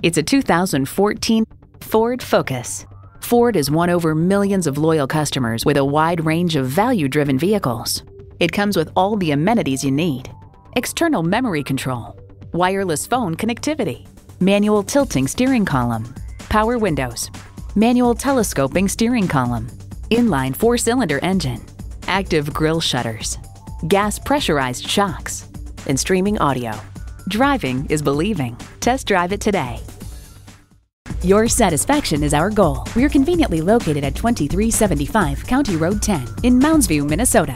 It's a 2014 Ford Focus. Ford has won over millions of loyal customers with a wide range of value driven vehicles. It comes with all the amenities you need external memory control, wireless phone connectivity, manual tilting steering column, power windows, manual telescoping steering column, inline four cylinder engine, active grille shutters, gas pressurized shocks, and streaming audio. Driving is believing. Test drive it today. Your satisfaction is our goal. We're conveniently located at 2375 County Road 10 in Mounds View, Minnesota.